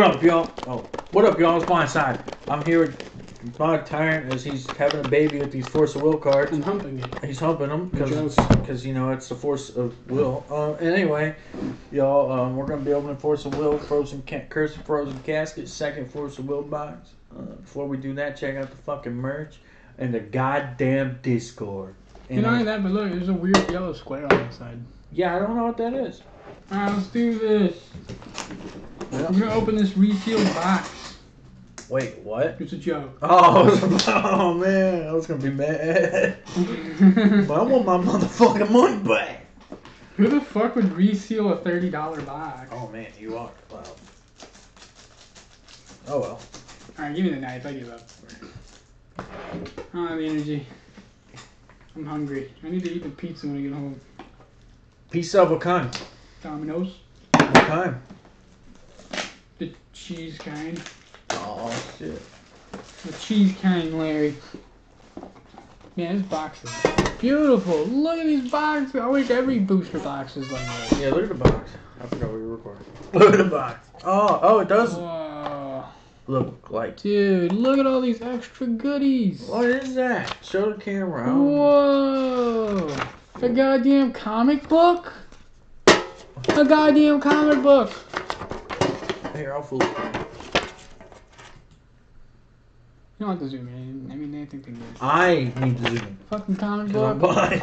What up, y'all? Oh, what up, y'all? It's Blindside. I'm here with ModTyrant as he's having a baby with these Force of Will cards. I'm humping it. He's humping them because you know it's the Force of Will. Uh, and anyway, y'all, um, we're gonna be opening Force of Will, Frozen ca- Curse of Frozen Casket, second Force of Will box. Uh, before we do that, check out the fucking merch and the goddamn Discord. You And know I- that, but look, there's a weird yellow square on the side. yeah, I don't know what that is. Alright, let's do this. Yeah. We're gonna open this resealed box. Wait, what? It's a joke. Oh, oh man, I was gonna be mad. But I want my motherfucking money back. Who the fuck would reseal a thirty dollar box? Oh man, you are. Wow. Oh well. Alright, give me the knife. I give up. I don't have the energy. I'm hungry. I need to eat the pizza when I get home. Piece of a kind. Domino's, What kind? the cheese kind. Oh shit. The cheese kind, Larry. Man, this box is beautiful. Look at these boxes. I wish every booster box was like this. Yeah, look at the box. I forgot we were recording. Look at the box. Oh, oh, it does Whoa. look like. Dude, look at all these extra goodies. What is that? Show the camera. Oh. Whoa. A goddamn comic book? A goddamn comic book. Here, I'll fool. you. You don't have to zoom in. I mean, think they good. I need to zoom. Fucking comic book.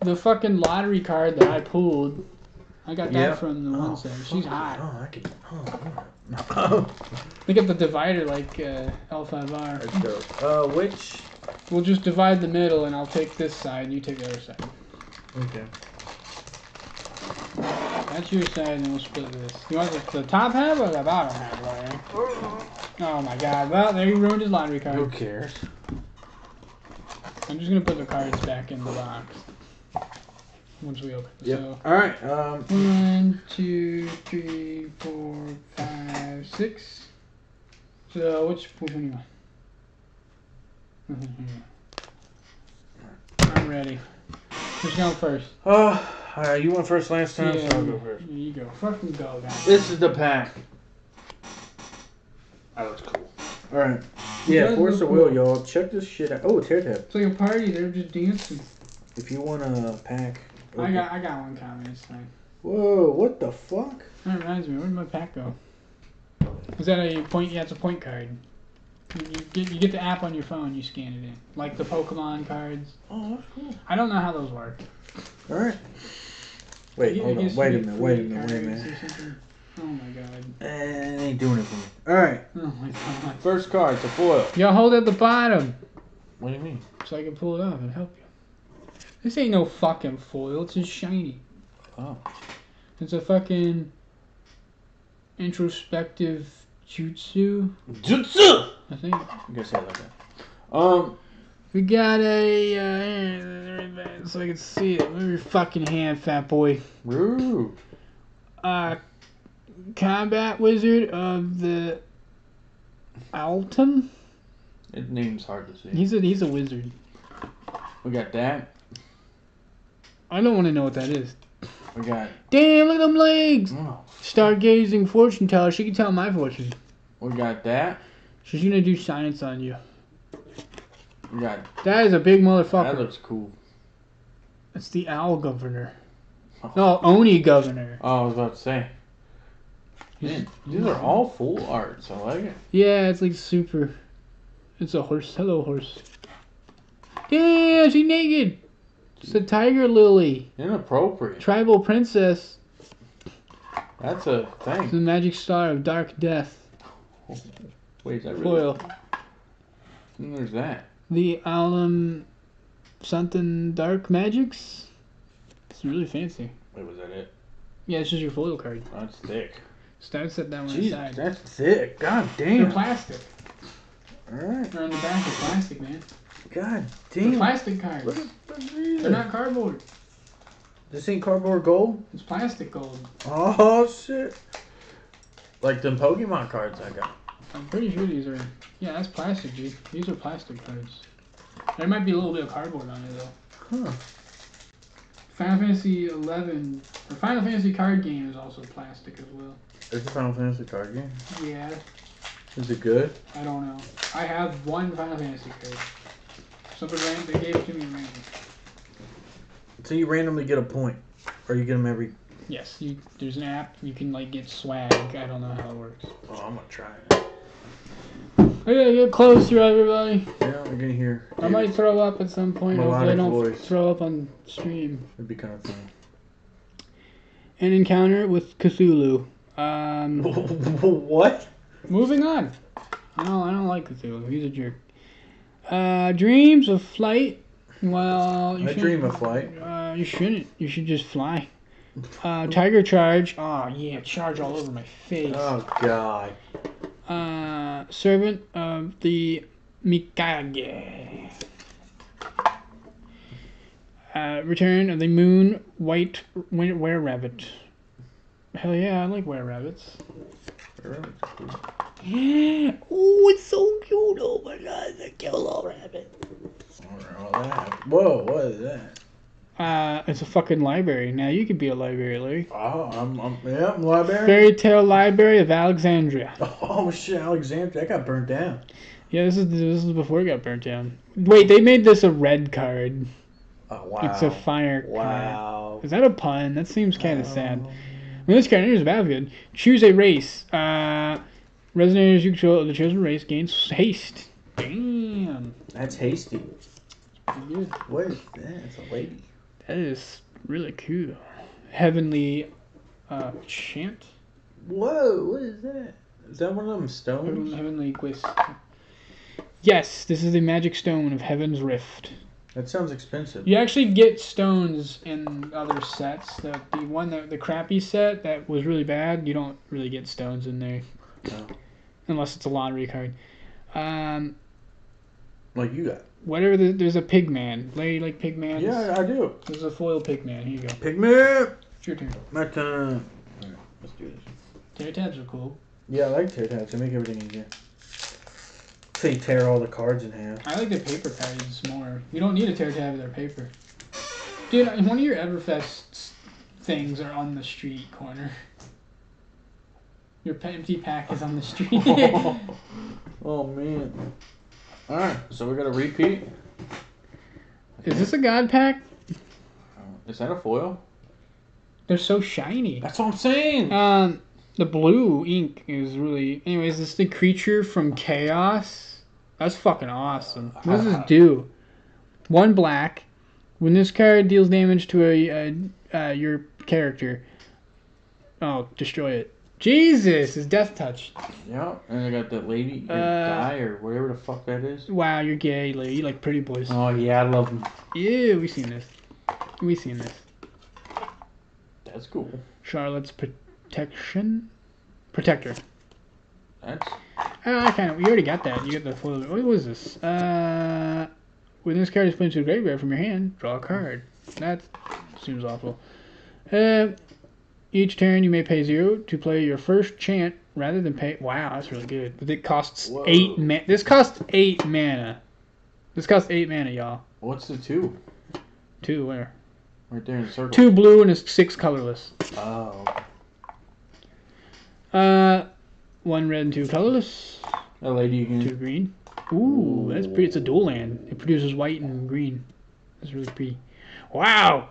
The fucking lottery card that I pulled. I got that from the Oh, one set. She's hot. Oh, I can. Oh, Look at the divider like uh, L5R. That's dope. Uh, which? We'll just divide the middle and I'll take this side and you take the other side. Okay. That's your side and we'll split this. You want the, the top half or the bottom half, Larry? Oh my god. Well, there you ruined his lottery card. Who cares? I'm just gonna put the cards back in the box. Once we open. Yep. So, All right. Um. one, two, three, four, five, six. So, which, which one do you want? I'm ready. Who's going first? Oh, all right. You went first last time, Yeah, so I'll go first. Here you go. Fucking go, guys. This is the pack. That looks cool. All right. Yeah, Force look of Will, cool. y'all. Check this shit out. Oh, a tear tap. It's like a party. They're just dancing. If you want a pack. I got, I got one comment this time. Whoa! What the fuck? That reminds me. Where did my pack go? Is that a point? Yeah, it's a point card. You you get you get the app on your phone. You scan it in, like the Pokemon cards. Oh, that's cool. I don't know how those work. All right. Wait, You- hold I on. guess Wait a get minute. Wait a free minute. Wait a cards minute. or something. Oh my god. Eh, it ain't doing it for me. All right. Oh my god. First card, it's a foil. Y'all hold at the bottom What do you mean? so I can pull it off and help you. This ain't no fucking foil. It's just shiny. Oh. It's a fucking introspective jutsu. Jutsu. I think. Gotta say it like that. Um. We got a uh, so I can see it. Move your fucking hand, fat boy. Woo. Uh, combat wizard of the Alton. It name's hard to see. He's a he's a wizard. We got that. I don't want to know what that is. We got. Damn, look at them legs. Oh. Stargazing fortune teller. She can tell my fortune. We got that. She's gonna do science on you. We got. That is a big motherfucker. That looks cool. It's the owl governor. Oh. No, Oni governor. Oh, I was about to say. Man, these are all full arts. I like it. Yeah, it's like super. It's a horse. Hello, horse. Damn, she naked. It's a tiger lily. Inappropriate. Tribal princess. That's a thing. The magic star of dark death. Wait, is that really? Foil. And there's that. The alum something dark magics. It's really fancy. Wait, was that it? Yeah, it's just your foil card. Oh, that's thick. Start set that one Jesus, aside. that's thick. God damn. They're plastic. Alright. They're on the back of plastic, man. God They're damn. plastic cards. Look at They're not cardboard. This ain't cardboard gold? It's plastic gold. Oh shit. Like them Pokemon cards I got. I'm pretty sure these are. Yeah, that's plastic, dude. These are plastic cards. There might be a little bit of cardboard on it though. Huh. Final Fantasy 11 or Final Fantasy card game is also plastic as well. Is the Final Fantasy card game. Yeah, Is it good? I don't know. I have one Final Fantasy card. Something random. They gave it to me random. So you randomly get a point, or you get them every. Yes, you, there's an app. You can like get swag. I don't know how it works. Oh, I'm gonna try it. I gotta get closer, everybody. Yeah, we're gonna hear. I might throw up at some point. Hopefully, I Melodic don't voice. throw up on stream. It'd be kind of. An encounter with Cthulhu. Um, what? moving on. No, I don't like Cthulhu. He's a jerk. Uh, dreams of flight. Well, you I shouldn't- dream of flight. Uh, you shouldn't. You should just fly. Uh, tiger charge. Oh yeah, charge all over my face. Oh God. Uh, servant of the Mikage. Uh, return of the moon white were rabbit. Hell yeah, I like were rabbits. Yeah. Oh, it's so cute! Oh my god, it's a cute little rabbit. Whoa, what is that? Uh, it's a fucking library. Now you could be a library, Larry. Oh, I'm, I'm yeah, I'm librarian. Fairy Tale Library of Alexandria. Oh shit, Alexander, that got burnt down. Yeah, this is this is before it got burnt down. Wait, they made this a red card. Oh wow. It's a fire card. Wow. Is that a pun? That seems kind of sad. When this card enters the battlefield, choose a race. Uh, resonators you control of the chosen race gains haste. Damn, That's hasty. What is that? It's a lady. That is really cool. Heavenly uh, chant. Whoa, what is that? Is that one of them stones? Heavenly quest. Yes, this is the magic stone of Heaven's Rift. That sounds expensive. You actually get stones in other sets. The, the one that the crappy set that was really bad, you don't really get stones in there, No. unless it's a lottery card. Um, Like you got. Whatever. The, there's a pigman. Lady like pigman. Yeah, I do. There's a foil pigman. Here you go. Pigment. It's your turn. My turn. Alright, let's do this. Tear tabs are cool. Yeah, I like tear tabs. They make everything easier. So you tear all the cards in half. I like the paper cards more. You don't need a tear tab of their paper. Dude, one of your Everfest things are on the street corner. Your empty pack is on the street. oh man. Alright, so we got a repeat. is this a god pack? Is that a foil? They're so shiny. That's what I'm saying. Um, the blue ink is really. Anyways, this is the creature from Chaos. That's fucking awesome. What does this do? One black. When this card deals damage to a, a uh, your character, oh, destroy it. Jesus, is death touch. yeah, and I got that lady, or Uh, guy, or whatever the fuck that is. Wow, you're gay, lady. You like pretty boys. Oh yeah, I love them. Yeah, we seen this. We seen this. That's cool. Charlotte's protection, protector. That's Uh, I kind of. You already got that. You got the full. What was this? Uh, when this card is put into a graveyard from your hand, draw a card. That seems awful. Uh, each turn you may pay zero to play your first chant rather than pay. Wow, that's really good. But it costs Whoa. eight. Ma- this costs eight mana. This costs eight mana, y'all. what's the two? Two where? Right there in the circle. Two blue and a six colorless. Oh, Uh, one red and two colorless. that lady again. Two green. Ooh, that's pretty. It's a dual land. It produces white and green. That's really pretty. Wow.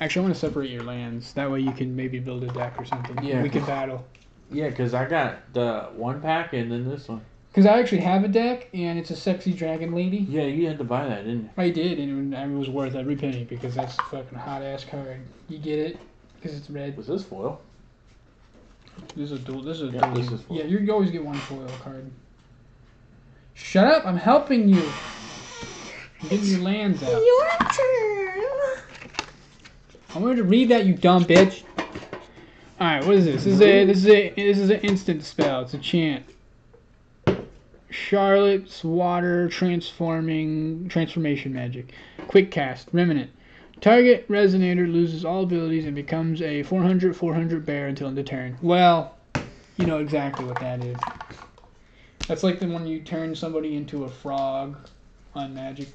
Actually, I want to separate your lands. That way you can maybe build a deck or something. Yeah, We can battle. Yeah, cause I got the one pack and then this one. Because I actually have a deck, and it's a sexy dragon lady. Yeah, you had to buy that, didn't you? I did, and it was worth every penny because that's a fucking hot ass card. You get it because it's red. Was this foil? This is a dual. This is a Yeah, dual. this is foil. yeah, you always get one foil card. Shut up! I'm helping you. I'm getting your lands out. Your turn. I wanted to read that, you dumb bitch. All right, what is this? This is a this is a this is an instant spell. It's a chant. Charlotte's water transforming transformation magic. Quick cast. Remnant. Target resonator loses all abilities and becomes a 400 400 bear until end of turn. Well, you know exactly what that is. That's like the one you turn somebody into a frog on magic.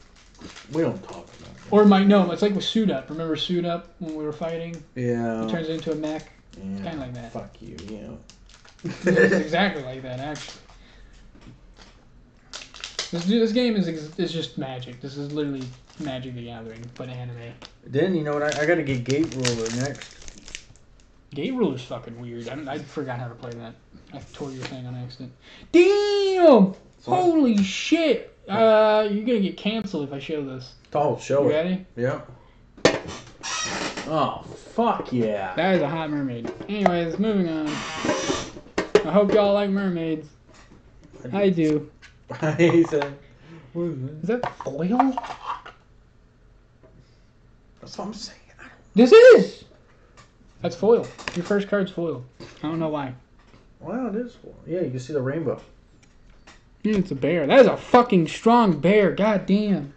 We don't talk about Or my no, it's like with suit up. Remember suit up when we were fighting? Yeah. It turns it into a mech. Yeah. Kinda like that. Fuck you, Yeah. It's exactly like that, actually. This, this game is is just magic. This is literally Magic the Gathering, but anime. Then you know what? I, I gotta get Gate Ruler next. Gate Ruler's fucking weird. I, I forgot how to play that. I tore your thing on accident. Damn! Holy shit! Uh, you're gonna get canceled if I show this. Oh, show You it. ready? Yeah. Oh, fuck yeah. That is a hot mermaid. Anyways, moving on. I hope y'all like mermaids. I do. said, what is Is that foil? That's what I'm saying. This is! That's foil. Your first card's foil. I don't know why. Wow, it is. Yeah, you can see the rainbow. Mm, it's a bear. That is a fucking strong bear. God damn.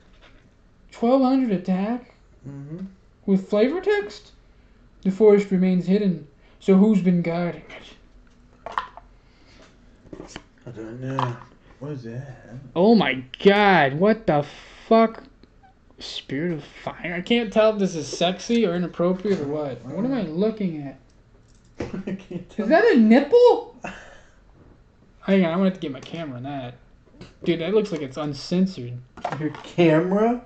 1200 attack Mm-hmm. with flavor text? The forest remains hidden. So who's been guarding it? I don't know. What is that? Oh my god. What the fuck? Spirit of fire? I can't tell if this is sexy or inappropriate or what. What am I looking at? I can't tell. Is that a nipple? Hang on, I want to get my camera on that. Dude, that looks like it's uncensored. your camera?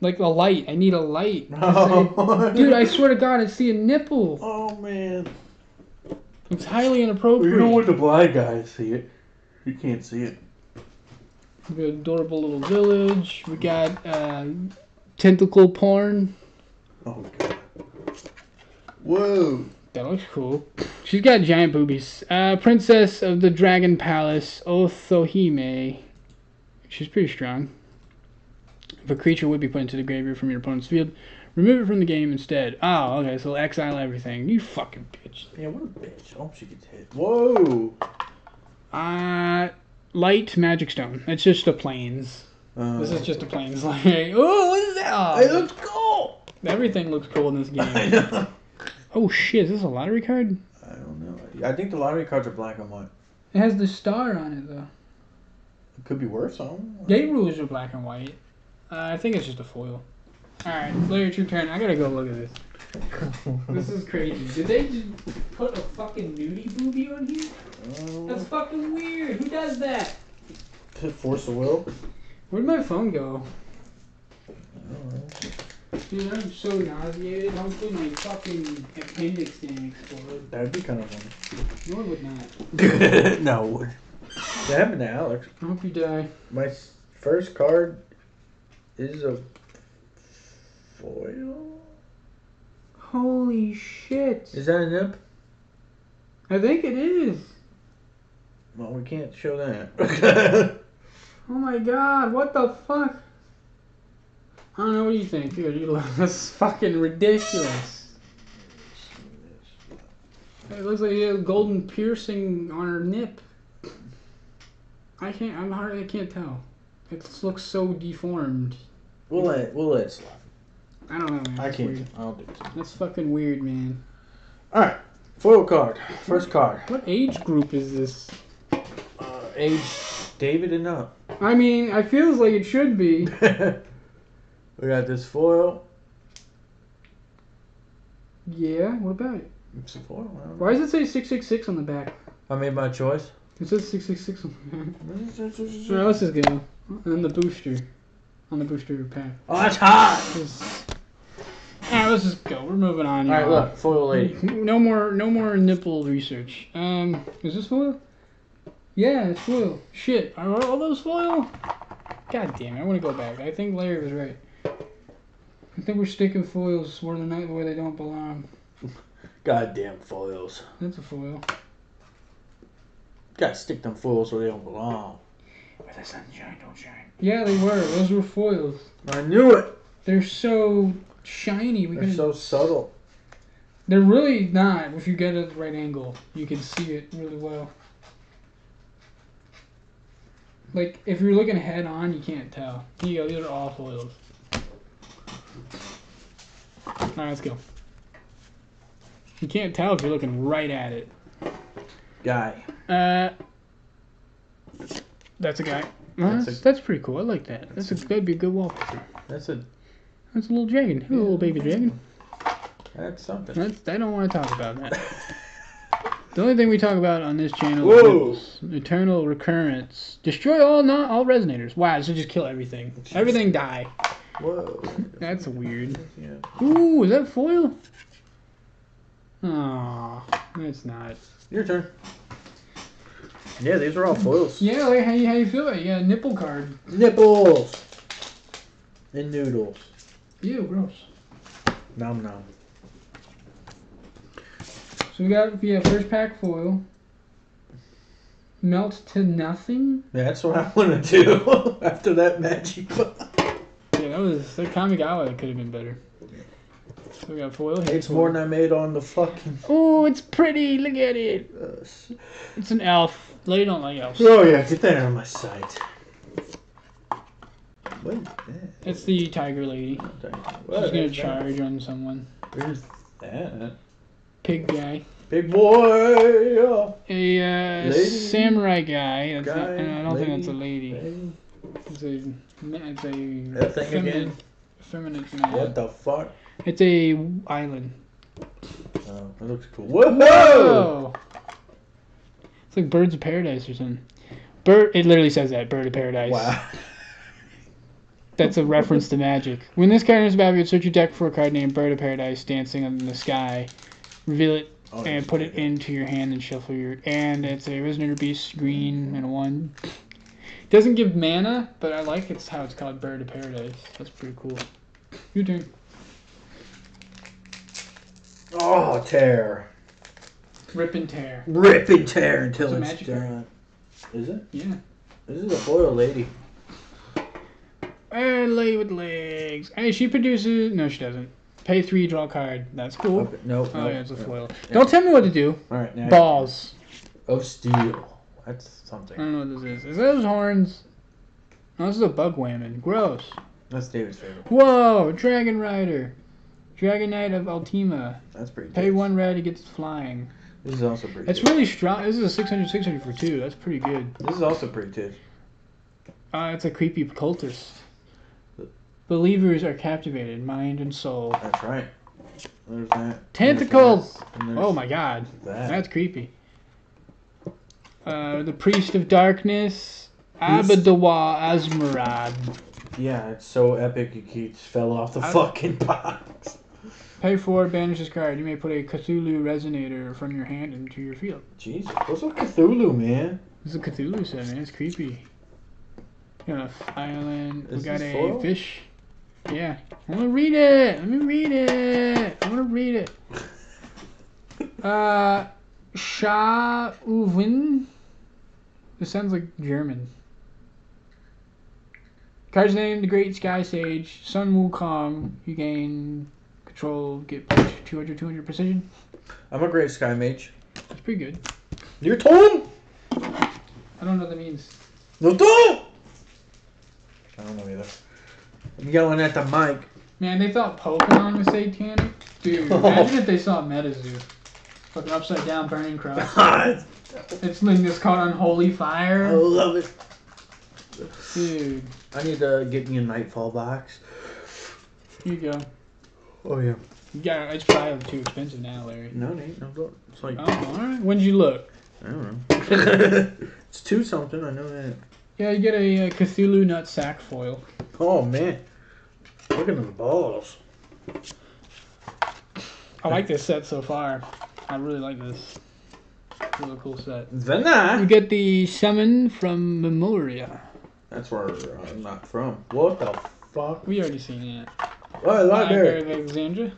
Like a light. I need a light. Oh. Dude, I swear to God, I see a nipple. Oh man. It's highly inappropriate. You don't want the blind guy to see it. You can't see it. We got adorable little village. We got uh, tentacle porn. Oh god. Whoa. That looks cool. She's got giant boobies. Uh, Princess of the Dragon Palace, Otohime. She's pretty strong. If a creature would be put into the graveyard from your opponent's field, remove it from the game instead. Oh, okay, so exile everything. You fucking bitch. Yeah, what a bitch. Oh, she gets hit. Whoa. Uh, light magic stone. It's just a plains. Uh, This is just a plains. Like, oh, what is that? Oh, It looks cool. Everything looks cool in this I game. Know. Oh shit, is this a lottery card? I don't know. I think the lottery cards are black and white. It has the star on it though. It could be worse. I don't know. Gate rulers are black and white. Uh, I think it's just a foil. Alright, Larry, it's your turn. I gotta go look at this. This is crazy. Did they just put a fucking nudie booby on here? That's fucking weird. Who does that? Uh, Force of will. Where'd my phone go? I don't know. Dude, I'm so nauseated. Hopefully my fucking appendix didn't explode. That'd be kind of funny. No, it would not. no. That happened to Alex. I hope you die. My first card is a foil. Holy shit. Is that an imp? I think it is. Well, we can't show that. Oh my god, what the fuck? I don't know, what do you think? Dude, you look, that's fucking ridiculous. It looks like you have a golden piercing on her nip. I can't, I'm hardly, I can't tell. It looks so deformed. we'll let we'll let it slide. I don't know, man. I can't. Weird. I'll do it. That's fucking weird, man. All right. Foil card. First card. What age group is this? Uh, age David and up. I mean, I feels like it should be. we got this foil. Yeah, what about it? It's a foil. I don't know. Why does it say 666 on the back? I made my choice. It says 666 on the back. Alright, let's just go. And then the booster. On the booster pack. Oh, that's hot. Alright, let's just go. We're moving on. All right, look, foil lady. No more no more nipple research. Um is this foil? Yeah, it's foil. Shit. Are all those foil? God damn it, I wanna go back. I think Larry was right. I think we're sticking foils more than that where they don't belong. Goddamn foils. That's a foil. Gotta stick them foils where they don't belong. Where the sunshine don't shine. Yeah, they were. Those were foils. I knew it. They're so shiny. We They're so subtle. They're really not. If you get it at the right angle, you can see it really well. Like if you're looking head on, you can't tell. Here you go. These are all foils. All right, let's go. You can't tell if you're looking right at it. Guy. Uh, that's a guy. Well, That's that's, a- that's pretty cool. I like that. That's a that'd be a good wallpaper. That's a That's a little dragon. Hello, little baby dragon. that's something. That's, I don't want to talk about that. The only thing we talk about on this channel Whoa. is eternal recurrence. Destroy all not all resonators. Wow, so just kill everything. Everything die. Whoa. That's weird. Yeah. Ooh, is that foil? Aw, it's not. Your turn. Yeah, these are all foils. Yeah, like how you, how you feel about it? A nipple card. Nipples. And noodles. Ew, gross. Nom nom. So we got yeah, first pack foil. Melt to nothing. That's what I want to do after that magic. Yeah, that was that Kamigawa that could have been better. So we got foil. It's more than I made on the fucking. Oh, it's pretty. Look at it. It's an elf. Lady don't like elves. oh yeah, get that out of my sight. What is that? It's the tiger lady. What She's gonna that? charge on someone. Where's that? Pig guy. Big boy. uh, A uh, Lady. samurai guy. That's not, Guy, I don't think that's a lady. lady. Hey, It's a That thing feminine, again? feminine. What the fuck? It's a island. Oh, that looks cool. Whoa! Whoa! It's like birds of paradise or something. Bird. It literally says that bird of paradise. Wow. That's a reference to magic. When this card enters the battlefield, search your deck for a card named Bird of Paradise dancing in the sky. Reveal it Oh, and put it into your hand and shuffle your. And it's a Resonator Beast, green and a one. Doesn't give mana, but I like it's how it's called Bird of Paradise. That's pretty cool. Your turn. Oh, tear. Rip and tear. Rip and tear until It's a it's, done. Is it? Yeah. This is a foil lady. And lay with legs. Hey, she produces. No, she doesn't. Pay three, draw a card. That's cool. Okay, no, Oh no, yeah, it's a foil. Don't tell me what to do. All right, now. Balls. Of steel. That's something. I don't know what this is. Is those horns? No, this is a bug whammon. Gross. That's David's favorite. Whoa, Dragon Rider. Dragon Knight of Ultima. That's pretty. Pay good. one red, it gets flying. This is also pretty. It's good. really strong. This is a 600 600 for two. That's pretty good. This is also pretty good. Uh, it's a creepy cultist. Believers are captivated, mind and soul. That's right. There's that. Tentacles! There's Oh my god. That. That's creepy. Uh, the Priest of Darkness. Abadawa Asmurad. Yeah, it's so epic it keeps fell off the fucking box. Pay four, banish this card. You may put a Cthulhu Resonator from your hand into your field. Jesus, what's up Cthulhu, man? This is a Cthulhu set, man. It's creepy. We got a island. We got a foil? fish. Yeah. I want to read it. Let me read it. I want to read it. Uh, Sha Uvin. This sounds like German. Card's name: The Great Sky Sage. Sun Wukong. You gain control. Get plus 200, 200 precision. I'm a great sky mage. That's pretty good. You're told? I don't know what that means. No told! I don't know either. I'm yelling at the mic. Man, they thought Pokemon was satanic. Dude, imagine if they saw Metazoo. Fucking upside down burning cross. It's like this called Unholy Fire. I love it. Dude, I need to get me a Nightfall box. here you go. Oh, yeah. Got it's probably too expensive now, Larry. No, it ain't. No, don't. It's like, Oh, alright. When did you look? I don't know. it's two something, I know that. Yeah, you get a, uh Cthulhu nut sack foil. Oh, man. Look at the balls. I like this set so far. I really like this. It's a really cool set. Then You Vanna. get the summon from Memoria. That's where I'm not from. What the fuck? We already seen it. Oh, library. Library of Alexandria.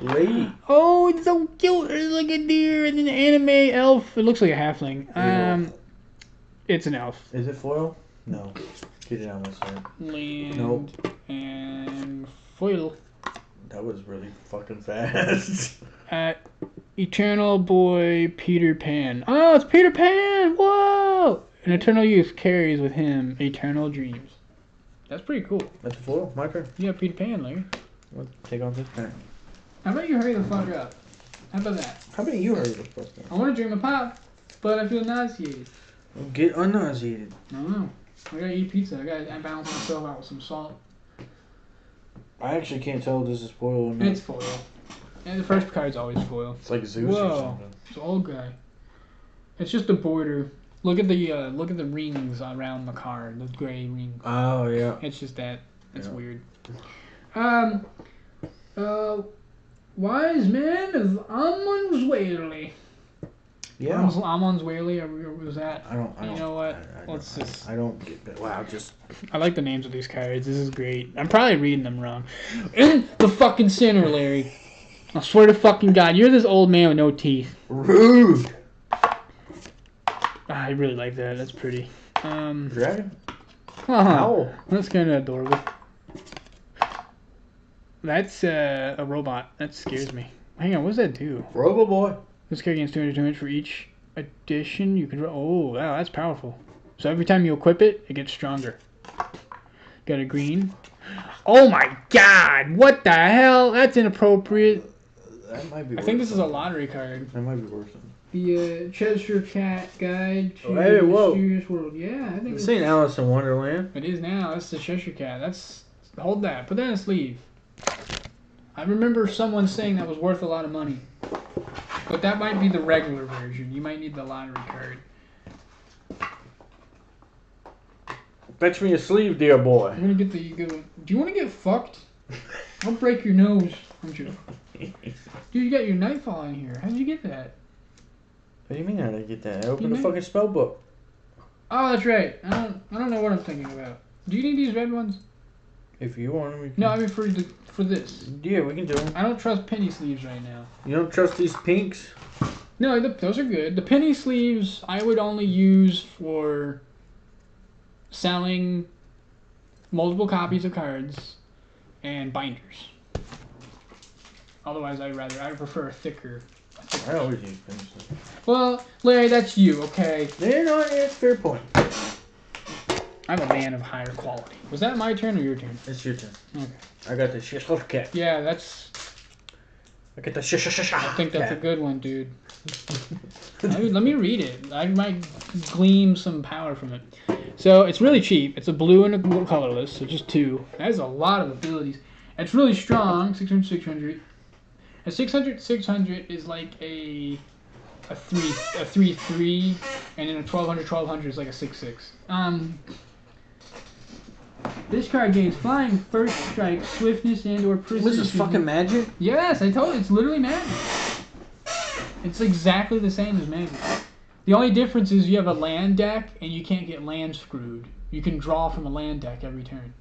Lady. Oh, it's so cute. It's like a deer and an anime elf. It looks like a halfling. Um, it's an elf. Is it foil? No. Get it on my side. Land Nope. and foil. That was really fucking fast. Uh, Eternal Boy Peter Pan. Oh, it's Peter Pan! Whoa! An eternal youth carries with him eternal dreams. That's pretty cool. That's a foil. My turn. You got Peter Pan, Larry. Let's take on this turn. How about you hurry the fuck up? How about that? How about you hurry the fuck up? I want to drink my pop, but I feel nauseated. one? Get unnauseated. I don't know. I gotta eat pizza. I gotta balance myself out with some salt. I actually can't tell if this is foil or not. It's foil. And the first card's always foil. It's like Zeus or something. It's an old guy. It's just the border. Look at the uh, look at the rings around the card, the gray rings. Oh yeah. It's just that. It's Yeah. weird. Um. Uh. Wise man of Amon's Whaley. Yeah. Amon's, Amon's Whaley. Or was that? I don't. I You don't. know what? I, I Let's don't, just- I don't get that. Wow. Just. I like the names of these cards. This is great. I'm probably reading them wrong. In the fucking center, Larry. I swear to fucking God, you're this old man with no teeth. Rude. Ah, I really like that. That's pretty. Um. Dragon. huh. Owl. That's kind of adorable. That's uh, a robot. That scares me. Hang on, what does that do? Robo boy. This card gains 200 damage for each addition you can draw. Oh, wow, that's powerful. So every time you equip it, it gets stronger. Got a green. Oh my god! What the hell? That's inappropriate. That might be. I think worse this is a lottery card. That might be worse. Than. The uh, Cheshire Cat Guide to Oh, hey, the whoa. Mysterious World. Yeah, I think I've it's, seen Alice in Wonderland. it is now. That's the Cheshire Cat. That's hold that. Put that in a sleeve. I remember someone saying that was worth a lot of money. But that might be the regular version. You might need the lottery card. Fetch me a sleeve, dear boy. I'm gonna get the good. Do you want to get fucked? I'll break your nose. I'm joking. Dude, you got your knife all in here. How did you get that? What do you mean I didn't get that? I opened You the fucking spell book. Oh, that's right. I don't. I don't know what I'm thinking about. Do you need these red ones? If you want them, we can. No, I mean for the for this. Yeah, we can do them. I don't trust penny sleeves right now. You don't trust these pinks? No, the, those are good. The penny sleeves I would only use for selling multiple copies of cards and binders. Otherwise, I'd rather I prefer a thicker. I always use pinks. Well, Larry, that's you, okay? Yeah, no, yeah, it's fair point. I'm a man of higher quality. Was that my turn or your turn? It's your turn. Okay. I got the shish cat. Yeah, that's. I got the shish shish I think that's a good one, dude. I mean, let me read it. I might glean some power from it. So it's really cheap. It's a blue and a colorless, so just two. That has a lot of abilities. It's really strong. 600, 600. A 600, 600 is like a a three a three three, and then a 1200, 1200 is like a six six. Um. This card gains flying, first strike, swiftness, and or precision. This is fucking magic. Yes, I told you, it's literally magic. It's exactly the same as magic. The only difference is you have a land deck and you can't get land screwed. You can draw from a land deck every turn.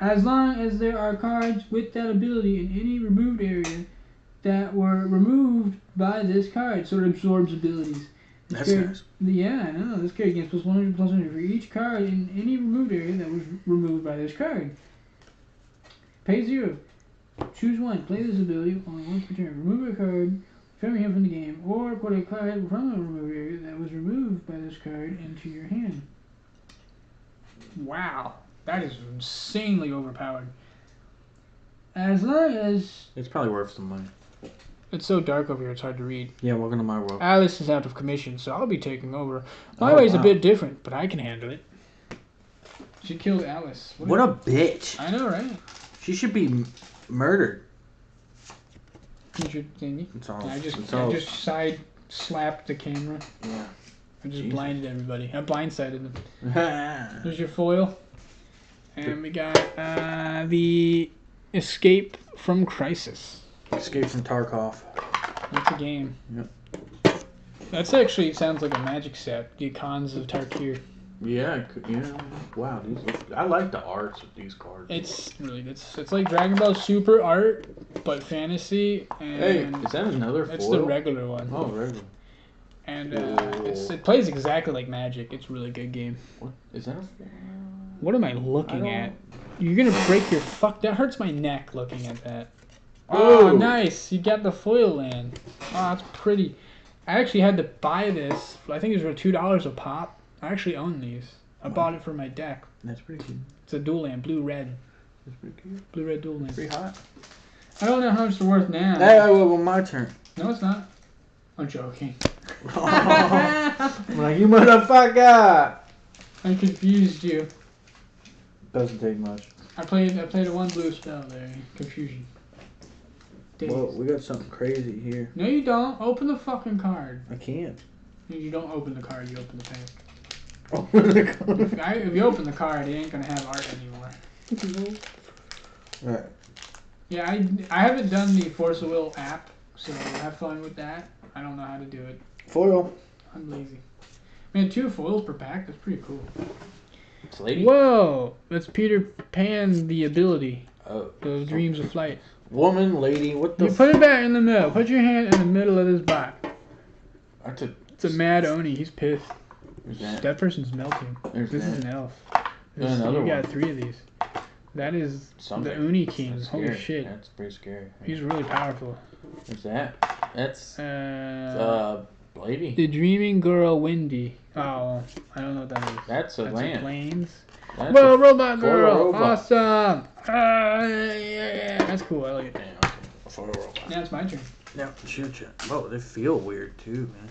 As long as there are cards with that ability in any removed area that were removed by this card, so it absorbs abilities. This That's card- nice. Yeah, I know. This card gains plus 100 plus 100 for each card in any removed area that was removed by this card. Pay zero. Choose one. Play this ability only once per turn. Remove a card from your hand from the game, or put a card from the removed area that was removed by this card into your hand. Wow, that is insanely overpowered. As long as It's probably worth some money. It's so dark over here, it's hard to read. Yeah, welcome to my world. Alice is out of commission, so I'll be taking over. My Oh, way's a bit different, but I can handle it. She killed Alice. What a bitch. I know, right? She should be m- murdered. Featured thingy. It's all. I just, it's I all. just side slapped the camera. Yeah. I just Jesus. blinded everybody. I blindsided them. There's your foil, and we got uh, the Escape from Crisis. From Tarkov. That's a game. Yep. That's actually sounds like a magic set. The Khans of Tarkir. Yeah, yeah. Wow, these look, I like the arts of these cards. It's really it's it's like Dragon Ball Super art, but fantasy, hey, is that another it's the regular one. Oh, regular. And uh, it's, it plays exactly like Magic. It's a really good game. What is that? What am I I looking don't- at? You're gonna break your fuck. That hurts my neck looking at that. Oh, nice! You got the foil land. Oh, that's pretty. I actually had to buy this. I think it was for two dollars a pop. I actually own these. I bought it for my deck. That's pretty cute. It's a dual land, blue red, That's pretty cute. blue red dual land. Pretty hot. I don't know how much they're worth now. Hey, oh, well, well, my turn. No, it's not. I'm joking. I'm like, you motherfucker! I confused you. Doesn't take much. I played I played a one blue spell there. Confusion. Days. Well, we got something crazy here. No, you don't. Open the fucking card. I can't. You don't open the card. You open the pack. Open the If, card. I, if you open the card, it ain't gonna have art anymore. Alright. Yeah, I, I haven't done the Force of Will app, so have fun with that. I don't know how to do it. Foil. I'm lazy. Man, two foils per pack. That's pretty cool. It's lady. Whoa, that's Peter Pan the ability, Oh. the dreams of flight. Woman, lady, what the You put it back in the middle. Put your hand in the middle of this box. I took. It's a mad Oni. He's pissed. That? That person's melting. There's This is an elf. This- you got three of these. That is Something. the Oni King. That's Holy scary. shit. That's pretty scary. He's really powerful. Who's that? That's Uh, uh, lady. the Dreaming Girl Wendy. Oh, I don't know what that is. That's a That's a land. Planes. That's Whoa, Robot Girl. robot. Awesome. Uh, yeah, yeah, that's cool. I like it. Damn, okay. A foil robot. Now it's my turn. Now, shoot you. Whoa, they feel weird too, man.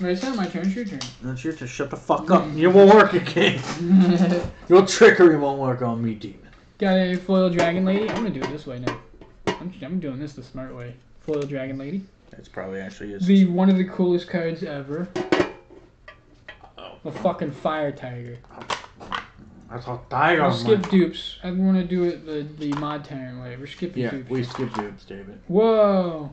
Wait, it's not my turn. It's your turn. That's your turn. Shut the fuck up. You won't work again. Your trickery won't work on me, demon. Got a foil dragon lady. I'm gonna do it this way now. I'm, I'm doing this the smart way. Foil dragon lady. That's probably actually is. The one of the coolest cards ever. Oh. A fucking fire tiger. I thought tiger. We'll skip dupes. I want to do it the the mod turn way. We're skipping Yeah, dupes. we skip dupes, David. Whoa.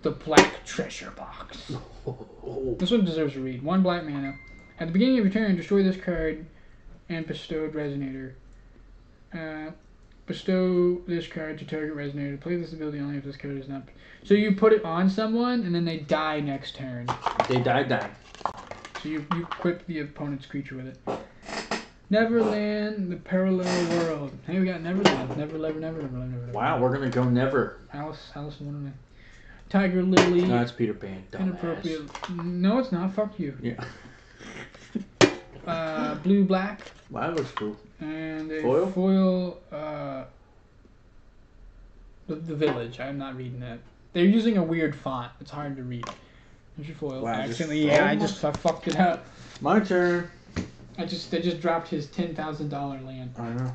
The black treasure box. Oh, This one deserves a read. One black mana. At the beginning of your turn, destroy this card and bestowed resonator. Uh, bestow this card to target resonator. Play this ability only if this card is not. So you put it on someone and then they die next turn. They die, died. So you, you equip the opponent's creature with it. Neverland, the parallel world. Hey, we got Neverland. Never, never, never, never, never. never. Wow, we're gonna go never. Alice, Alice in Wonderland. Tiger Lily. No, it's Peter Pan. Dumbass. Inappropriate. No, it's not. Fuck you. Yeah. Uh, blue, black. Wow, that looks cool. And a Foil? foil uh, the, the village. I'm not reading that. They're using a weird font. It's hard to read. There's your foil. Wow, accidentally, yeah, I just I fucked it up. My turn. I just they just dropped his ten thousand dollar land I know.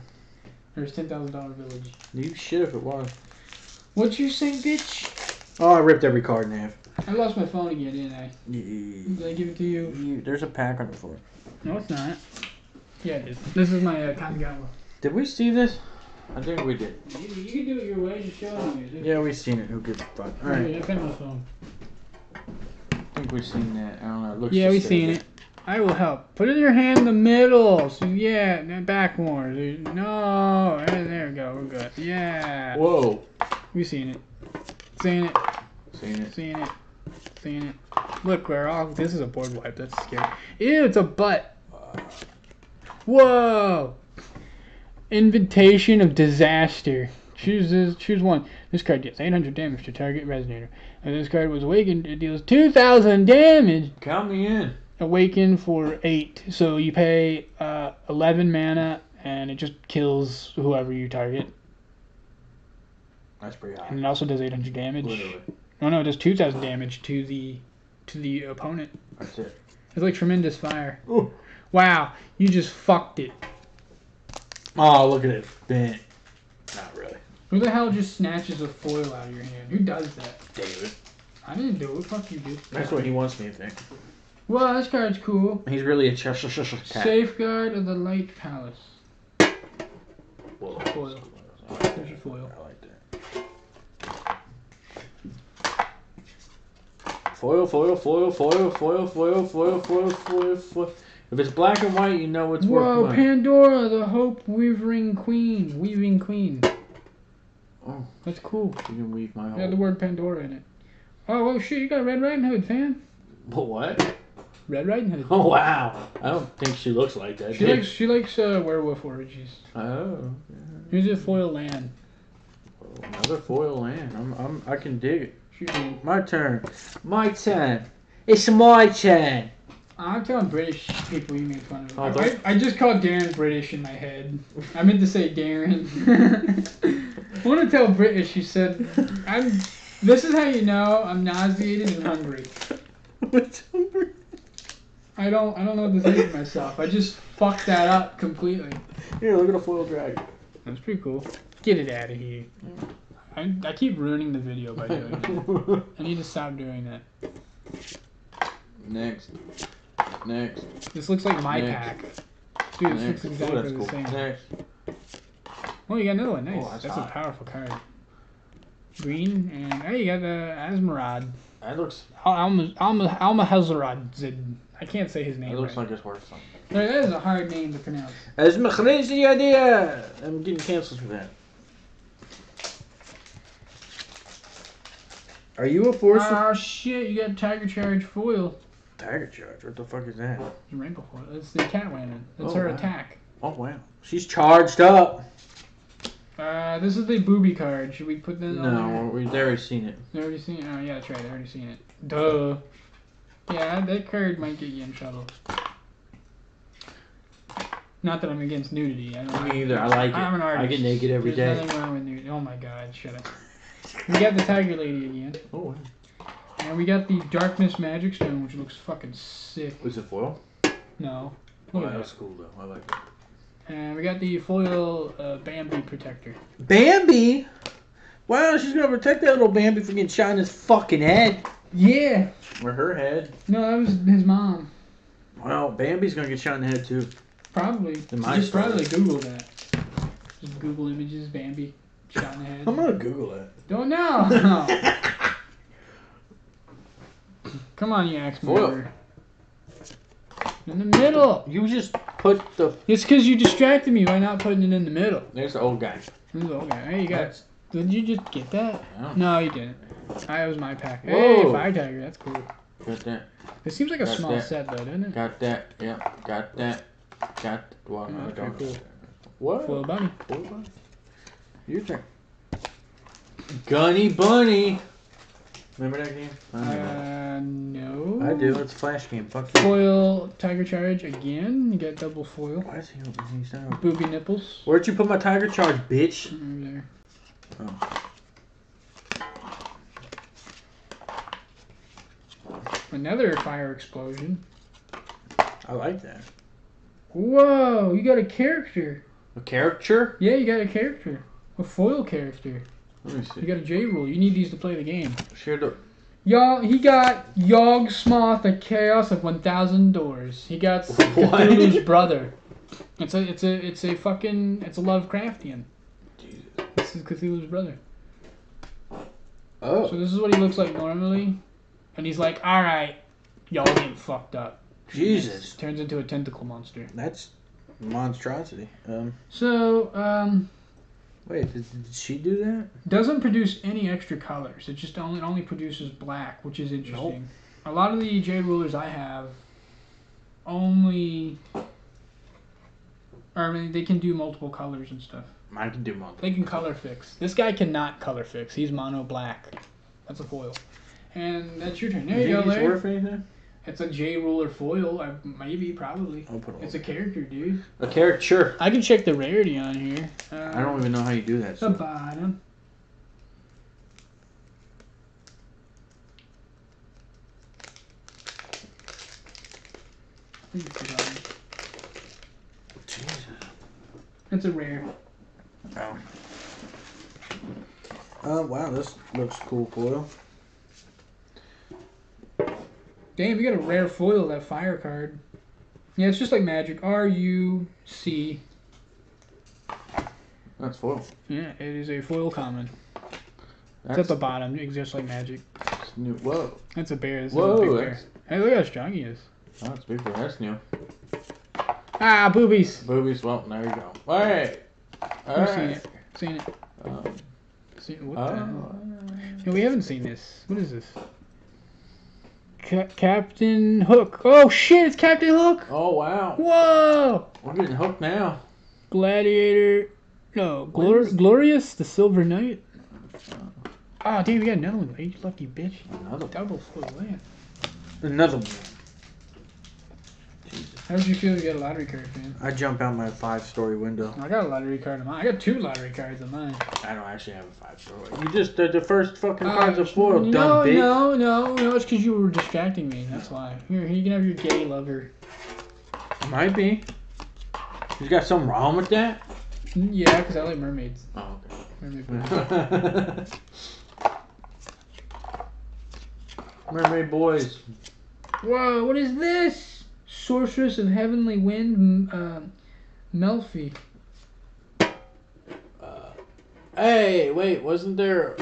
or his ten thousand dollar village. You shit if it was. What'd you say, bitch? Oh, I ripped every card in half. I lost my phone again, didn't I? You, Did I give it to you? there's a pack on the floor. No, it's not. Yeah, it is. This is my uh, Kamigawa. Did we see this? I think we did. You, you can do it your way. Just show me. Yeah, we've seen it. Who gives a fuck? All right. I found my phone. I think we've seen that. I don't know. It looks Yeah, we just seen like it. I will help. Put it in your hand in the middle. So yeah, back more. No, there there we go. We're good. Yeah, Whoa. we seen it. Seen it. Seen it. Seen it. Seen it. Look, we're all. This is a board wipe. That's scary. Ew, it's a butt. Whoa. Invitation of disaster. Choose this. Choose one. This card deals 800 damage to target resonator. And this card was awakened, it deals 2,000 damage. Count me in. Awaken for eight. So you pay uh, eleven mana, and it just kills whoever you target, That's pretty high. and it also does eight hundred damage. Literally. No, no, it does two thousand damage to the to the opponent. That's it. It's like tremendous fire. Ooh. Wow, you just fucked it. Oh, look at it. Bent. Not really. Who the hell just snatches a foil out of your hand? Who does that? David. I didn't do it. Fuck you, dude. That's what he wants me to think. Well, this card's cool. He's really a Cheshire cat. Safeguard of the Light Palace. Whoa. Foil. I. There's your foil. I like that. Foil, foil, foil, foil, foil, foil, foil, foil, foil, foil. If it's black and white, you know it's Whoa, worth money. Pandora, the Hope Weaving Queen. Weaving Queen. Oh. That's cool. You can weave my It had the word Pandora in it. Oh, oh shit, you got a Red Riding Hood fan? What? Red Riding Hood. Oh wow! I don't think she looks like that. She likes she likes uh, werewolf orgies. Oh. Here's a foil land. Another foil land. I'm, I'm, I can dig it. Shoot. My turn. My turn. It's my turn. I'm telling British people you make fun of. Oh, I, I, I just called Darren British in my head. I meant to say Darren. I want to tell British. She said, "I'm." This is how you know I'm nauseated and hungry. What's over? I don't. I don't know what to say to myself. I just fucked that up completely. Here, look at a foil dragon. That's pretty cool. Get it out of here. I, I keep ruining the video by doing it. I need to stop doing that. Next. Next. This looks like my Next. pack. Dude, this Next. looks Ooh, exactly that's the cool. same. Next. Oh, you got another one. Nice. Oh, that's that's a powerful card. Green, and oh, you got the Asmerad. That looks. Alma Alma Alma Hazard. I can't say his name. It looks right. like it's worth something. No, that is a hard name to pronounce. As crazy idea. I'm getting canceled for that. Are you a force? Oh shit! You got Tiger Charge foil. Tiger charge. What the fuck is that? It's rainbow foil. It's the Catwoman. That's Oh, her wow. attack. Oh wow. She's charged up. Uh, this is the booby card. Should we put that on No, we've already seen it. there? You already seen it? Oh yeah, that's right. I already seen it. Duh. Yeah, that card might get you in trouble. Not that I'm against nudity. I don't Me either. I like it. I'm an artist. I get naked every There's day. nothing wrong with nudity. Oh my god, shut up. We got the Tiger Lady again. Oh, And we got the Darkness Magic Stone, which looks fucking sick. was it foil? No. Oh, Look at that that. cool though. I like it. And we got the foil uh, Bambi Protector. Bambi. Wow, she's gonna protect that little Bambi from getting shot in his fucking head. Yeah. Or her head. No, that was his mom. Well, Bambi's gonna get shot in the head too. Probably. In my Just probably Google that. Just Google images Bambi shot in the head. I'm gonna Google it. Don't know. Come on, you axe Foil. murderer. In the middle. You just put the. It's because you distracted me by not putting it in the middle. There's the old guy. This is okay. Hey, you got. That's- Did you just get that? Yeah. No, you didn't. That was my pack. Hey, Whoa. Fire Tiger. That's cool. Got that. It seems like a Got small that. set though, doesn't it? Got that. Yep. Got that. Got. Well, Yeah, okay, cool. What? Foil bunny. Foil bunny. Your turn. Gunny Bunny. Remember that game? I don't know. Uh, no. I do. It's a flash game. Fuck you. Foil Tiger Charge again. You got double foil. Why is he opening these down? Booby nipples. Where'd you put my tiger charge, bitch? Over there. Oh. Another fire explosion. I like that. Whoa, you got a character. A character? Yeah, you got a character. A foil character. Let me see. You got a J rule. You need these to play the game. Share the. Y'all, he got Yogg Smoth, a Chaos of 1,000 Doors. He got What? Cthulhu's brother. It's a, it's a, it's a fucking, it's a Lovecraftian. Is Cthulhu's brother. Oh. So this is what he looks like normally, and he's like, "All right, y'all getting fucked up." Jesus. Turns into a tentacle monster. That's monstrosity. Um. So, um, Wait, did, did she do that? doesn't produce any extra colors. It just only it only produces black, which is interesting. Nope. A lot of the J rulers I have only, or I mean, they can do multiple colors and stuff. Mine can do multiple. They can color fix. This guy cannot color fix. He's mono black. That's a foil. And that's your turn. There you, think go, he's Larry. worth anything? It's a J ruler foil. I, maybe, probably. I'll put It's a character, dude. a character. I can check the rarity on here. Uh, I don't even know how you do that. The So. bottom. I think it's the bottom. Jesus. It's a rare. Oh. Oh wow, this looks cool foil. Damn, you got a rare foil, that fire card. Yeah, it's just like magic. R U C. That's foil. Yeah, it is a foil common. It's That's at the bottom, it's just like magic. new. Whoa. That's a bear. This is Whoa, a big bear. that's- Hey, look how strong he is. Oh, it's big for that's new. Ah, boobies. Boobies. Well, there you go. All right. All I've seen right. it. Seen it. Um, Seen what the hell? oh. No, we haven't seen this. What is this? Ca- Captain Hook. Oh shit! It's Captain Hook. oh wow. Whoa! We're getting hooked now. Gladiator. No, Glor- When's- Glorious the Silver Knight. Oh, damn, we got another one. You lucky bitch. Another. Double land. Another one. How did you feel you got a lottery card, man? I jump out my five-story window. I got a lottery card in mine. I got two lottery cards in mine. I don't actually have a five-story. You just the, the first fucking cards Uh, are foil, no, dumb bitch. no, no, no. It's because you were distracting me. That's why. Here, here, you can have your gay lover. Might be. You got something wrong with that? Yeah, because I like mermaids. Oh, okay. Mermaid boobs. Mermaid boys. Whoa, what is this? Sorceress of Heavenly Wind, uh, Melfi. Uh, hey, wait, wasn't there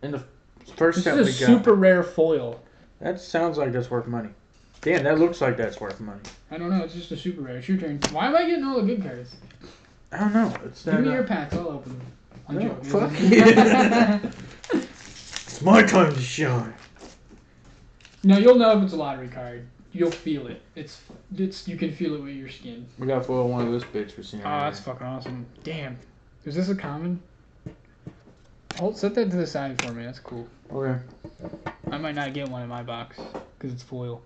in the first This set is we a got? super rare foil. That sounds like that's worth money. Damn, that looks like that's worth money. I don't know, it's just a super rare. It's your turn. Why am I getting all the good cards? I don't know. It's Give me uh, your packs, I'll open them. I'm No, joking. fuck you. it's my time to shine. no, you'll know if it's a lottery card. You'll feel it. It's it's you can feel it with your skin. We got foil one of this bitch for seeing. Oh, ah, that's fucking awesome. Damn. Is this a common? Hold, set that to the side for me. That's cool. okay. I might not get one in my box because it's foil.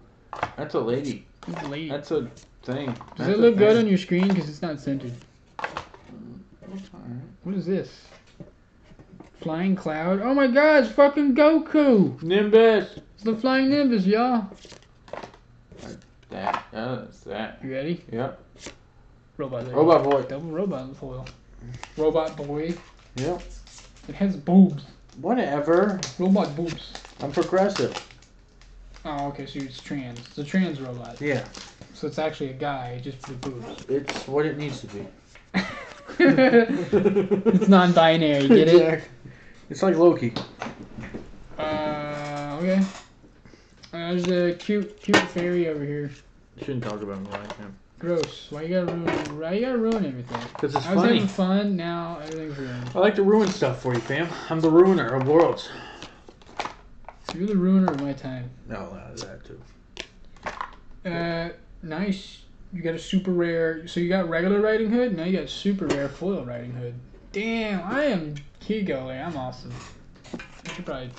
That's a lady. It's late. That's a thing. Does That's it look good on your screen? Because it's not centered. Looks. What is this? Flying cloud? Oh my god, it's fucking Goku! Nimbus. It's the flying Nimbus, y'all. That. Yeah, that's that. You ready? Yep. Robot. there. Robot boy. Double robot foil. Robot boy. Yep. It has boobs. Whatever. Robot boobs. I'm progressive. Oh, okay, so it's trans. It's a trans robot. Yeah. So it's actually a guy, just with boobs. It's what it needs to be. it's non-binary, get it? It's like Loki. Uh, okay. Uh, there's a cute, cute fairy over here. You Shouldn't talk about me like him. Gross. Why you gotta ruin? Why you gotta ruin everything? Because it's I was funny. having fun. Now everything's ruined. I like to ruin stuff for you, fam. I'm the ruiner of worlds. You're the ruiner of my time. No, no, that too. Uh, nice. You got a super rare. So you got regular Riding Hood. Now you got super rare foil Riding Hood. Damn, I am Kigo. Like, I'm awesome. I should probably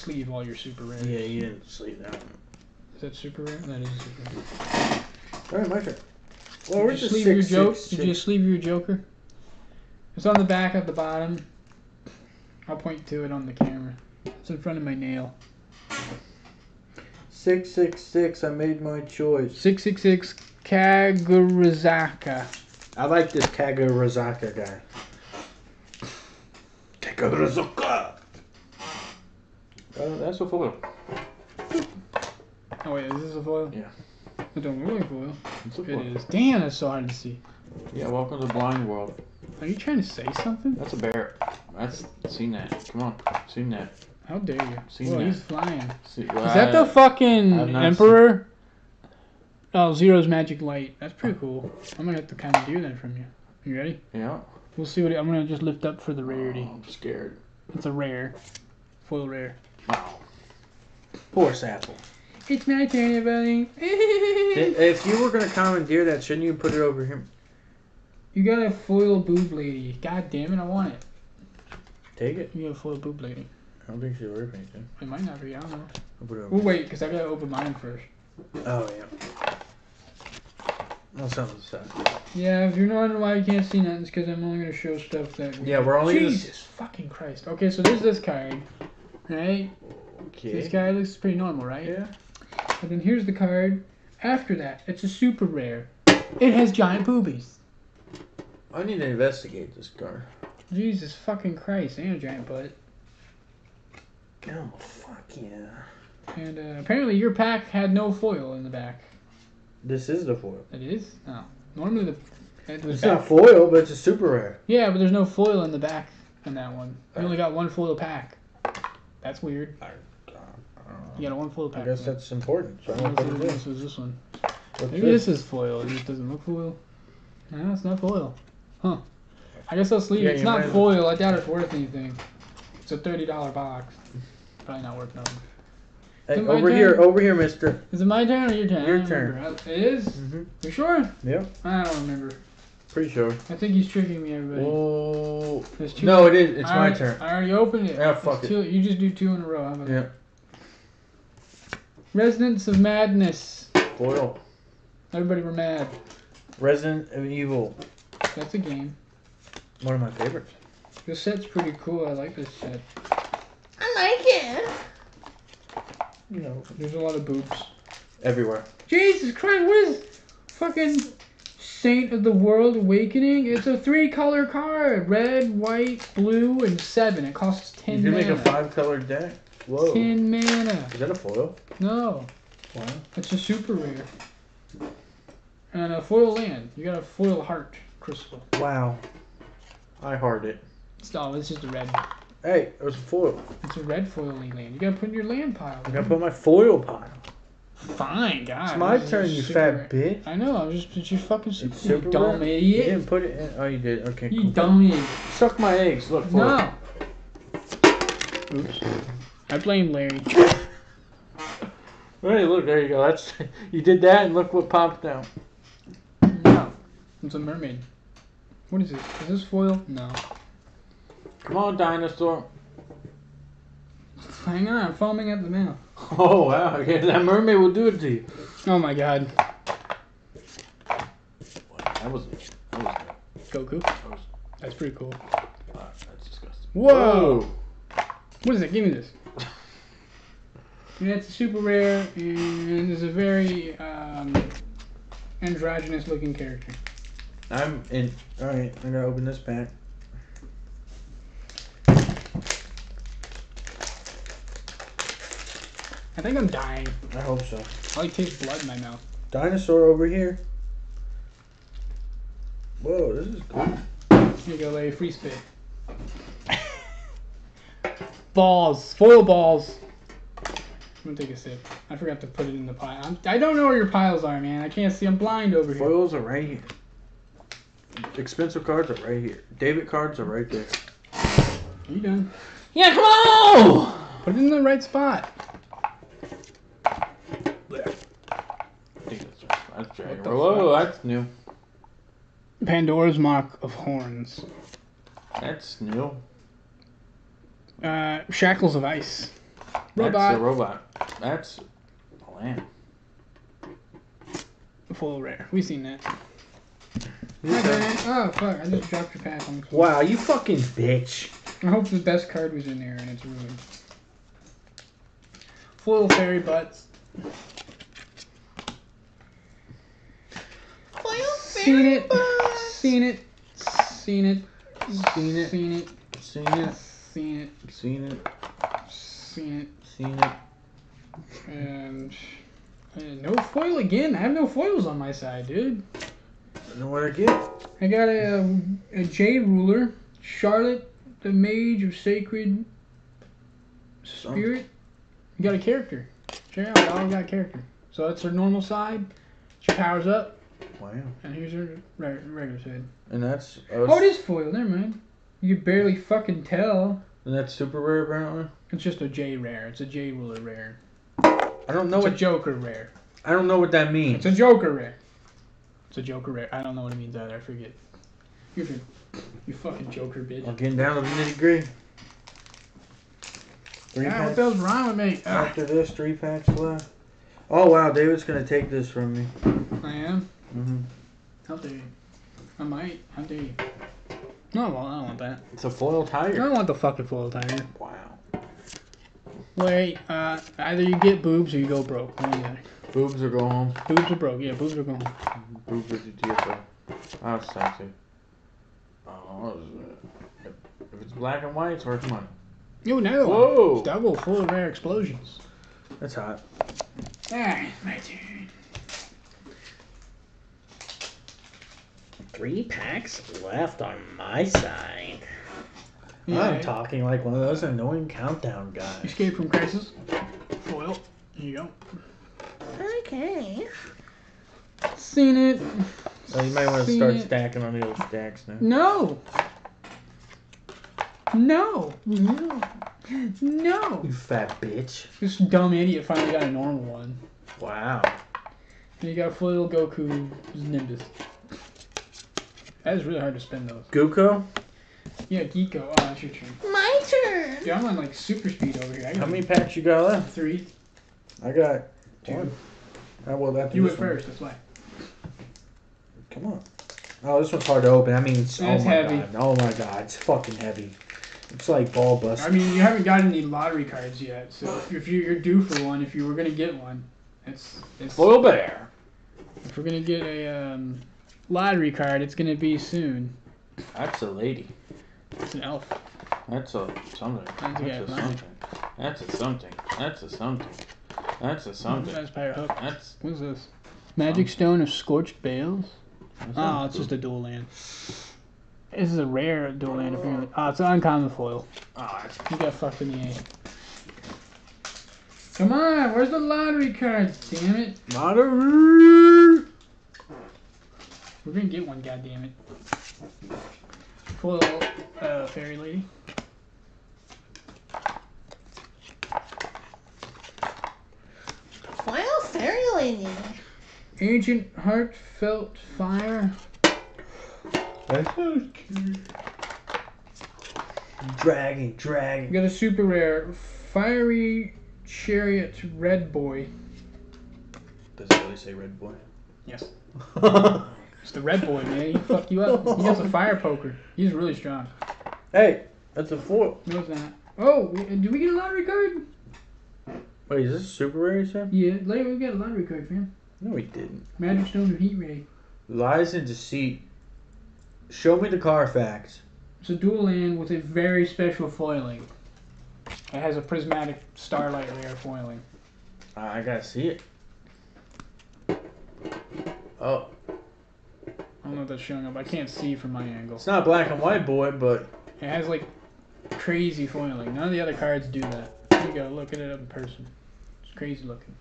sleeve all your super rare. Yeah, you didn't sleep that one. Is that super rare? That is super rare. Alright, my turn. Well, Did where's you the sleeve your six, joke? six, Did six? you sleeve your Joker? It's on the back at the bottom. I'll point to it on the camera. It's in front of my nail. Six six six. I made my choice. Six six six Kagurazaka. I like this Kagurazaka guy. Kagarazaka. Uh, that's a foil. Oh wait, is this a foil? Yeah. It don't look like foil. It's a It foil. is. Damn, that's so hard to see. Yeah, welcome to the blind world. Are you trying to say something? That's a bear. That's seen that. Come on, seen that. How dare you? Seen Whoa, that. he's flying. See, Is that the I've fucking Emperor? Oh, Zero's Magic Light. That's pretty cool. I'm gonna have to kind of do that from you. You ready? Yeah. We'll see what it, I'm gonna just lift up for the rarity. Oh, I'm scared. It's a rare, foil rare. Wow. Poor Sapple. It's my turn, everybody. If you were gonna commandeer that, shouldn't you put it over here? you got a foil boob lady. God damn it, I want it. Take it. You got a foil boob lady. I don't think she's worth anything. It might not be. I don't know. I'll put it over. We'll wait, cause I gotta open mine first. Oh yeah. I'll send it to Yeah, if you're wondering why you can't see nothing, it's because I'm only gonna show stuff that. we- Yeah, we're only gonna- Jesus fucking Christ. Okay, so there's this card, right? Okay. This guy looks pretty normal, right? Yeah. And then here's the card. After that, it's a super rare. It has giant boobies. I need to investigate this card. Jesus fucking Christ, and a giant butt. Oh fuck yeah. And uh, apparently your pack had no foil in the back. This is the foil. It is? No. Normally the. It was It's back. not foil, but it's a super rare. Yeah, but there's no foil in the back in that one. You only got one foil pack. That's weird. I, you got a one foil pack. I guess that's important. So I'm gonna This put it is- in. this was this one. What's Maybe this is foil. It just doesn't look foil. No, it's not foil. Huh. I guess I'll sleeve Yeah, it. It's you not might- foil. I doubt it's worth anything. It's a thirty dollar box. Probably not worth nothing. Hey, my over turn? here, over here, Mister. Is it my turn or your turn? I Your don't turn. remember. I- It is? Mm-hmm. You sure? Yeah. I don't remember. Pretty sure. I think he's tricking me, everybody. Oh. There's two- No, it is. It's I my already- turn. I already opened it. Ah, It's fuck it. two- You just do two in a row. How about Yeah. that? Resonance of Madness. Foil. Everybody were mad. Resident of Evil. That's a game. One of my favorites. This set's pretty cool. I like this set. I like it. You know, There's a lot of boobs. everywhere. Jesus Christ, what is fucking Saint of the World Awakening. It's a three color card red, white, blue, and seven. It costs You 10 can mana. make a five color deck. Whoa. 10 mana. Is that a foil? No, Wow. it's a super rare. And a foil land. You got a foil heart crystal. Wow. I heart it. It's, No, it's just a red. Hey, it was a foil. It's a red foil land. You gotta put in your land pile. I gotta put my foil pile. Fine, God. It's my this turn, you super fat bitch. I know. I'm just, but you fucking super, It's you super dumb rare. You didn't put it in. Oh, you did. Okay. You cool. dumb idiot. Suck my eggs. Look for No. Oops. I blame Larry. Hey, look. There you go. That's you did that, and look what popped out. No. It's a mermaid. What is it? Is this foil? No. Come on, dinosaur. Hang on, I'm foaming at the mouth. Oh wow. Okay, that mermaid will do it to you. Oh my god. That was. That was. Goku. That was That's pretty cool. uh, that's disgusting. Whoa! What is it? Give me this. Yeah, it's a super rare and is a very um, androgynous looking character. I'm in. All right. I gotta open this pack. I think I'm dying. I hope so. Oh, I like taste blood in my mouth. Dinosaur over here. Whoa, this is cool. Here you go, Larry. Free spit. balls. Foil balls. I'm gonna take a sip. I forgot to put it in the pile. I'm, I don't know where your piles are, man. I can't see. I'm blind over here. Foils are right here. Expensive cards are right here. David cards are right there. Are you done? Yeah, come on! Put it in the right spot. There. I think that's right. That's What right. the Whoa, that's new. Pandora's Mark of Horns. That's new. Uh, Shackles of Ice. That's a robot. That's a. Full rare. We've seen that. Oh, fuck. I just dropped your pack on the floor. Wow, you fucking bitch. I hope the best card was in there and it's ruined. Foil fairy butts. Foil Seen it. Seen it. Seen it. Seen it. Seen it. Seen it. Seen it. Seen it. Seen it. Seen it. And uh, no foil again. I have no foils on my side, dude. What I get. I got a, a J ruler, Charlotte, the Mage of Sacred Spirit. You got a character. Check out, dog got a character. So that's her normal side. She powers up, Wow. and here's her re- regular side. And that's. Oh, it is foil. Never mind. You can barely fucking tell. And that's super rare, apparently. It's just a J rare. It's a J ruler rare. I don't know It's a what. Joker rare. I don't know what that means. It's a Joker rare. It's a Joker rare. I don't know what it means either. I forget. You, you fucking Joker bitch. I'm getting down to the nitty gritty. Three Yeah, what packs. the hell's wrong with me? Ah, After this, three packs left. Oh wow, David's gonna take this from me. I am. Hmm How dare you? I might. How dare you? No, well, I don't want that. It's a foil tire. I don't want the fucking foil tiger. Wow. Wait, uh, either you get boobs or you go broke. One or the other. Boobs or go home. Boobs or broke. Yeah, boobs or go home. Boobs the TFO. Oh, it's sexy. Oh, it? If it's black and white, it's worth money. Another one. Whoa! Double full of rare explosions. That's hot. Alright, my turn. Three packs left on my side. Yeah, I'm talking like one of those annoying countdown guys. Escape from Crisis. Foil. Here you go. Okay. Seen it. So you might want to Seen start it. stacking on the old stacks now. No. No. No. No. You fat bitch. This dumb idiot finally got a normal one. Wow. And you got a foil Goku Nimbus. That is really hard to spin those. Guko? Yeah, Geeko. Oh, that's your turn. My turn. Dude, I'm on like super speed over here. I How got many packs you got left? three. I got Two. one. I will have to You this went one. first. That's why. Come on. Oh, this one's hard to open. I mean, it's, oh It's my heavy. god. Oh my god, it's fucking heavy. It's like ball bust. I mean, you haven't got any lottery cards yet, so if you- you're due for one, if you were gonna get one, it's it's. Foil bear. If we're gonna get a um, lottery card. It's gonna be soon. That's a lady. It's an elf. That's a something. That's a That's a something. That's a something. That's a something. That's a something. That's pirate hook. That's. What's this? Magic stone of scorched bales. that's Oh, it's just a dual land. This is a rare dual land apparently. Oh, it's an uncommon foil. Oh. You got fucked in the A. Come on, where's the lottery cards? Damn it. Lottery. We're gonna get one, goddammit. Foil uh, fairy lady. Well, fairy lady. Ancient heartfelt fire. That's so cute. Dragon, We dragon. got a super rare fiery chariot red boy. Does it really say red boy? Yes. It's the red boy, man. He fucked you up. He has a fire poker. He's really strong. hey, that's a foil. No, it's not. Oh, we- uh, did we get a lottery card? Wait, is this super rare, sir? Yeah, later we got a lottery card, fam. No, we didn't. Magic Stone of Heat Ray. Lies and deceit. Show me the Carfax. It's a dual land with a very special foiling. It has a prismatic starlight rare foiling. I I gotta see it. Oh, I don't know if that's showing up. I can't see from my angle. it's not black and white, boy, but It has like crazy foiling. None of the other cards do that. You go. Look at it up in person. It's crazy looking.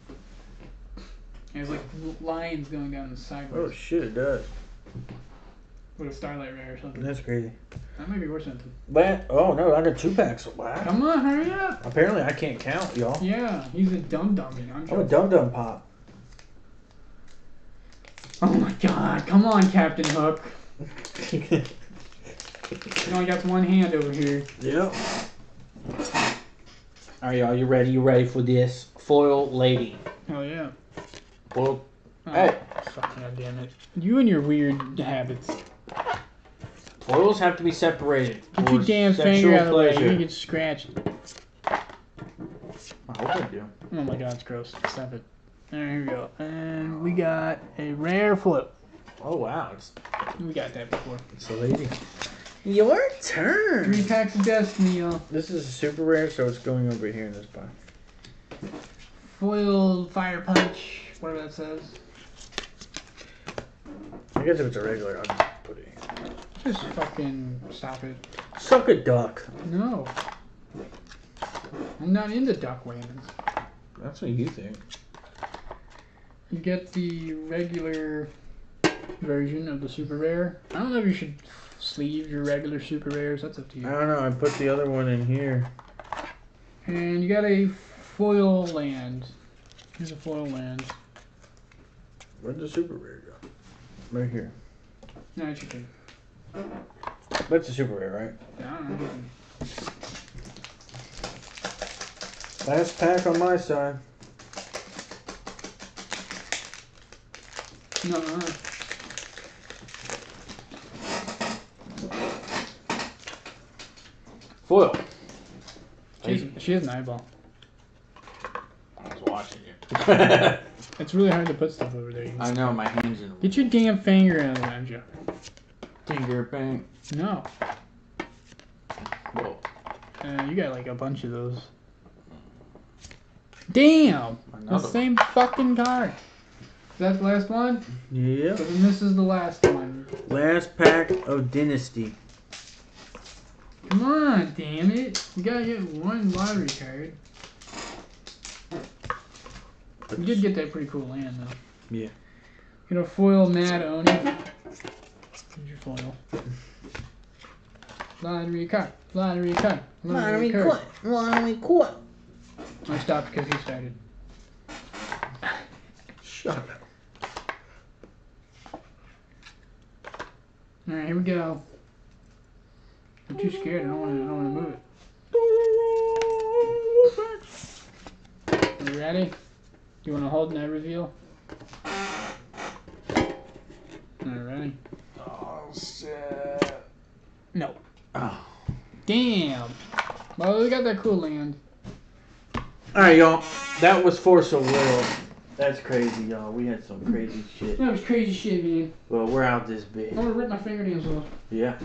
It has like lines going down the side. oh shit, it does. with a starlight rare or something. That's crazy. That might be worth something. But oh no, I got two packs. Wow. Come on, hurry up. Apparently, I can't count, y'all. Yeah, he's a dum dummy. I'm I'm a dum dum pop. Oh my god, come on, Captain Hook. You only got one hand over here. Yep. All right, y'all. You ready? You ready for this foil lady? Hell yeah. Foil. Oh, Hey. Fucking damn it. You and your weird habits. Foils have to be separated. Get your damn finger out of the way. You're gonna get scratched. I hope I do. Oh my god, it's gross. Stop it. There, here we go. And we got a rare flip. Oh wow, it's, We got that before. it's a lady. Your turn. Three packs of destiny, y'all. This is a super rare, so it's going over here in this box. Foil fire punch, whatever that says. I guess if it's a regular, I'll just put it here. Just fucking stop it. Suck a duck. No. I'm not into duck landings. That's what you think. You get the regular version of the super rare. I don't know if you should sleeve your regular super rares. That's up to you. I don't know. I put the other one in here. And you got a foil land. Here's a foil land. Where'd the super rare go? Right here. No, it's okay. That's a super rare, right? I don't know. Last pack on my side. No, no, no. Foil. She has, she has an eyeball. I was watching you. It's really hard to put stuff over there. I know my hands in Get your damn finger out of there, Joe. finger bang. No. Whoa. Uh, you got like a bunch of those. Damn! The Another same fucking card. Is that the last one? Yeah. So then this is the last one. Last pack of Dynasty. Come on, damn it. You gotta get one lottery card. You did get that pretty cool land, though. Yeah. Get a foil Mad Oni. Here's your foil. Lottery card. Lottery card. Lottery card. quit. Lottery quit. I stopped because he started. Shut up. Alright, here we go. I'm too scared. I don't want to. I don't want to move it. Are you ready? You want to hold and I reveal? Alright, ready? Oh shit. No. Oh. Damn. Well, we got that cool land. All right, y'all. That was Force of Will. That's crazy, y'all. We had some crazy shit. That was crazy shit, man. Well, we're out this big. I'm gonna rip my fingernails off. Yeah.